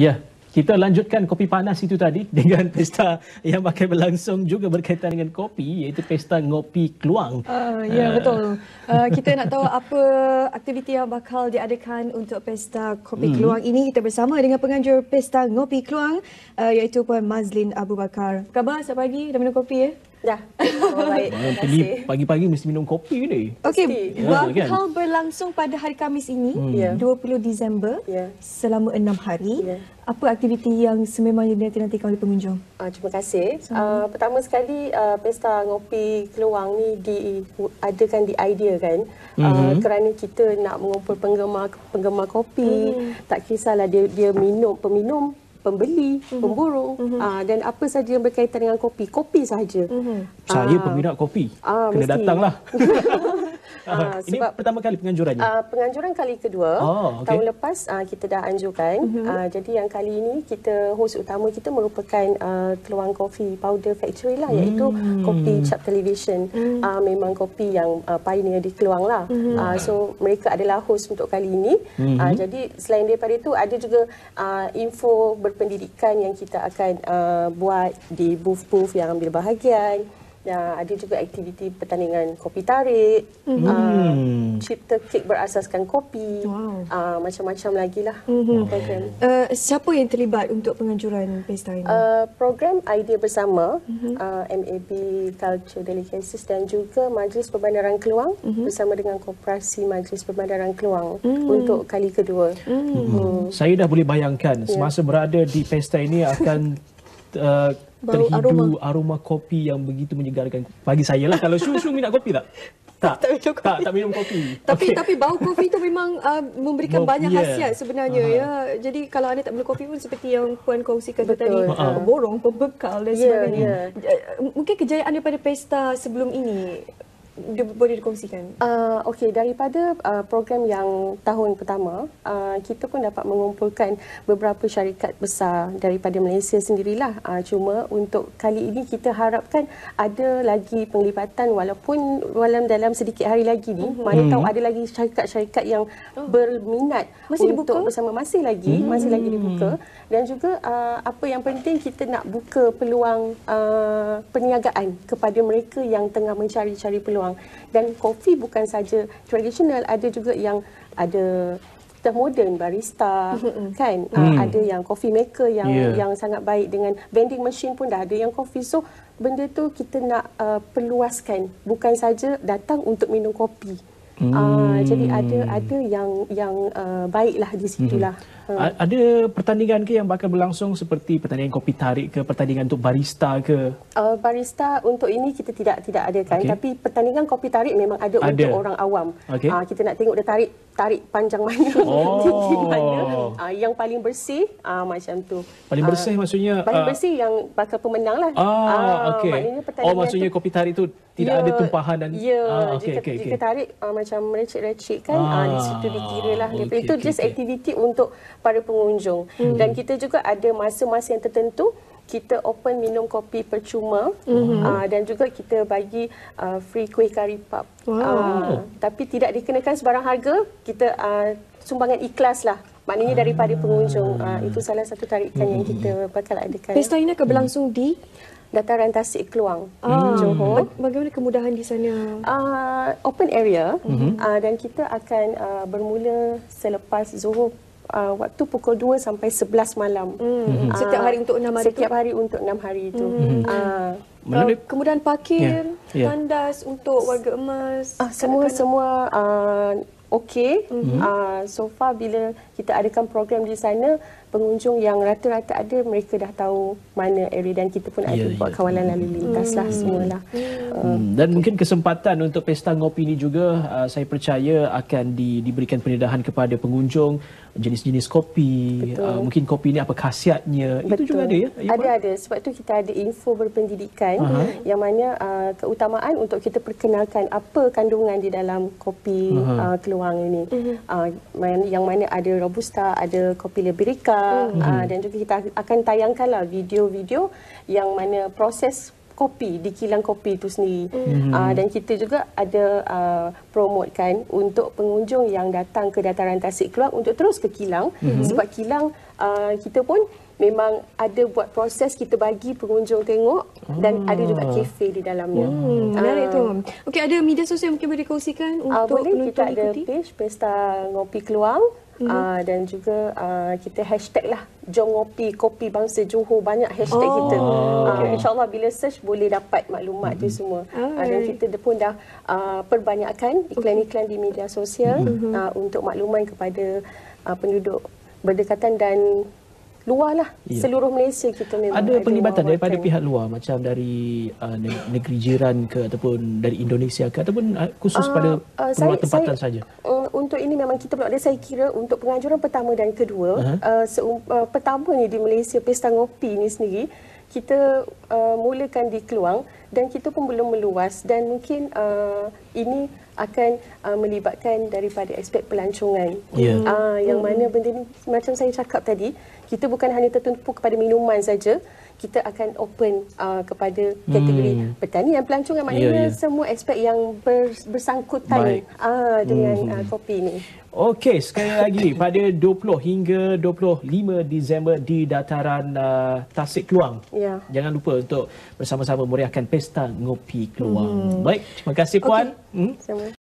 Ya, kita lanjutkan kopi panas itu tadi dengan pesta yang bakal berlangsung juga berkaitan dengan kopi iaitu pesta ngopi keluang. Uh, ya uh. betul. Uh, kita nak tahu apa aktiviti yang bakal diadakan untuk pesta kopi hmm. keluang ini. Kita bersama dengan penganjur pesta ngopi keluang uh, iaitu Puan Mazlin Abu Bakar. Khabar setiap pagi dah minum kopi ya? Dah. Oh, baik. Pergi pagi-pagi mesti minum kopi ni. Okey, bakal ya, kan? berlangsung pada hari Kamis ini, hmm. yeah. 20 Disember, yeah. selama enam hari. Yeah. Apa aktiviti yang sememangnya dinanti-nantikan oleh pengunjung? Uh, terima kasih. Uh, pertama sekali, uh, pesta ngopi keluang ni diadakan, diideakan mm-hmm. uh, kerana kita nak mengumpul penggemar penggemar kopi. Mm. Tak kisahlah dia dia minum peminum pembeli, mm-hmm. pemburu mm-hmm. Uh, dan apa saja yang berkaitan dengan kopi, kopi sahaja. Mm-hmm. Saya peminat kopi. Uh, Kena mesti. datanglah. Uh, ini sebab, pertama kali penganjurannya? Uh, penganjuran kali kedua. Oh, okay. Tahun lepas uh, kita dah anjurkan. Mm-hmm. Uh, jadi yang kali ini kita host utama kita merupakan uh, Keluang Coffee Powder Factory lah. Mm. Iaitu kopi cap television. Mm. Uh, memang kopi yang uh, pioneer di Keluang lah. Mm-hmm. Uh, so mereka adalah host untuk kali ini. Mm-hmm. Uh, jadi selain daripada itu ada juga uh, info berpendidikan yang kita akan uh, buat di booth-booth yang ambil bahagian. Ya, ada juga aktiviti pertandingan kopi tarik, mm-hmm. uh, cipta kek berasaskan kopi, wow. uh, macam-macam lagi lah mm-hmm. program. Uh, siapa yang terlibat untuk penganjuran pesta ini? Uh, program Idea Bersama, mm-hmm. uh, MAB Culture Delicacies dan juga Majlis Perbandaran Keluang mm-hmm. bersama dengan Koperasi Majlis Perbandaran Keluang mm-hmm. untuk kali kedua. Mm-hmm. Mm-hmm. Saya dah boleh bayangkan yeah. semasa berada di pesta ini akan uh, terhidu aroma. aroma kopi yang begitu menyegarkan bagi saya lah kalau Shu minat kopi tak tak tak minum kopi, tak, tak minum kopi. tapi okay. tapi bau kopi tu memang uh, memberikan bau, banyak yeah. khasiat sebenarnya uh-huh. ya jadi kalau anda tak minum kopi pun seperti yang puan kongsikan tu tadi uh-huh. borong pembekal dan yeah, sebagainya yeah. mungkin kejayaan daripada pesta sebelum ini boleh dikongsikan? Uh, Okey, daripada uh, program yang tahun pertama, uh, kita pun dapat mengumpulkan beberapa syarikat besar daripada Malaysia sendirilah. Uh, cuma untuk kali ini kita harapkan ada lagi penglibatan walaupun walau dalam sedikit hari lagi ni, uh-huh. mana tahu ada lagi syarikat-syarikat yang oh. berminat masih untuk dibuka? bersama masih lagi, uh-huh. masih lagi dibuka dan juga uh, apa yang penting kita nak buka peluang uh, perniagaan kepada mereka yang tengah mencari-cari peluang dan kopi bukan saja tradisional ada juga yang ada kita moden barista kan uh, hmm. uh, ada yang coffee maker yang yeah. yang sangat baik dengan vending machine pun dah ada yang coffee so benda tu kita nak uh, perluaskan bukan saja datang untuk minum kopi Hmm. Uh, jadi ada ada yang yang uh, baiklah di situlah. Hmm. Uh. Ada pertandingan ke yang bakal berlangsung seperti pertandingan kopi tarik ke pertandingan untuk barista ke? Uh, barista untuk ini kita tidak tidak ada kan okay. tapi pertandingan kopi tarik memang ada, ada. untuk orang awam. Okay. Uh, kita nak tengok dia tarik tarik panjang mana oh. tinggi mana uh, yang paling bersih uh, macam tu. Paling bersih uh, maksudnya paling bersih yang bakal pemenang lah. Ah, uh, okey. Oh maksudnya tu, kopi tarik tu tidak ya, ada tumpahan dan ya, ah, okay, jika, okay, jika tarik uh, macam merecik-recik kan ah, uh, di situ dikira lah. Okay, itu okay, just okay. aktiviti untuk para pengunjung. Hmm. Dan kita juga ada masa-masa yang tertentu kita open minum kopi percuma mm-hmm. uh, dan juga kita bagi uh, free kuih kari pub. Wow. Uh, tapi tidak dikenakan sebarang harga. Kita uh, sumbangan ikhlas lah. Maknanya daripada pengunjung. Uh, itu salah satu tarikan mm-hmm. yang kita bakal adakan. Pesta ini akan berlangsung di? Dataran Tasik Keluang, ah, Johor. Bagaimana kemudahan di sana? Uh, open area mm-hmm. uh, dan kita akan uh, bermula selepas Zohor uh, waktu pukul 2 sampai 11 malam. Mm-hmm. Uh, setiap hari untuk 6 hari Setiap tu? hari untuk 6 hari itu. Mm-hmm. Uh, uh, kemudian parkir, yeah. Yeah. tandas untuk warga emas. Uh, semua kanak-kanak. semua uh, okey. Mm-hmm. Uh, so far bila kita adakan program di sana pengunjung yang rata-rata ada mereka dah tahu mana area dan kita pun ada yeah, buat yeah. kawalan lalu lintas lah hmm. semualah. Hmm. Dan mungkin kesempatan untuk pesta ngopi ini juga uh, saya percaya akan di, diberikan pendedahan kepada pengunjung jenis-jenis kopi, uh, mungkin kopi ini apa khasiatnya, Betul. itu juga ada ya? ya ada, ada. Sebab tu kita ada info berpendidikan uh-huh. yang mana uh, keutamaan untuk kita perkenalkan apa kandungan di dalam kopi uh-huh. uh, keluang ini. Uh-huh. Uh, yang mana ada robusta, ada kopi liberica, mm-hmm. uh, dan juga kita akan tayangkanlah video-video yang mana proses kopi di kilang kopi itu sendiri mm-hmm. uh, dan kita juga ada uh, promotekan untuk pengunjung yang datang ke dataran Tasik Keluang untuk terus ke kilang mm-hmm. sebab kilang uh, kita pun memang ada buat proses kita bagi pengunjung tengok dan ada juga kafe di dalamnya. Hmm, menarik tu. Okey, ada media sosial mungkin boleh kongsikan untuk uh, boleh kita ada page Pesta Ngopi Keluang hmm. uh, dan juga uh, kita hashtag lah Jom Ngopi Kopi Bangsa Johor banyak hashtag oh. kita. Okay. Uh, InsyaAllah bila search boleh dapat maklumat hmm. tu semua. Uh, dan kita pun dah uh, perbanyakkan iklan-iklan di media sosial hmm. uh, untuk makluman kepada uh, penduduk berdekatan dan luar lah ya. seluruh Malaysia kita memang ada, ada penglibatan daripada pihak luar macam dari uh, negeri jiran ke ataupun dari Indonesia ke ataupun uh, khusus uh, pada uh, saya, tempatan saya, saja untuk ini memang kita berada saya kira untuk penganjuran pertama dan kedua uh-huh. uh, seum, uh, pertama ni di Malaysia pesta ngopi ni sendiri kita uh, mulakan di Keluang dan kita pun belum meluas dan mungkin uh, ini akan uh, melibatkan daripada aspek pelancongan yeah. uh, yang mana benda ni macam saya cakap tadi kita bukan hanya tertumpu kepada minuman saja kita akan open uh, kepada kategori hmm. pertanian pelancongan maknanya yeah, yeah. semua aspek yang ber, bersangkutan uh, dengan hmm. uh, kopi ini Okey, sekali lagi pada 20 hingga 25 Disember di dataran uh, Tasik Keluang. Ya. Jangan lupa untuk bersama-sama meriahkan pesta ngopi Keluang. Hmm. Baik, terima kasih puan. Okay. Hmm.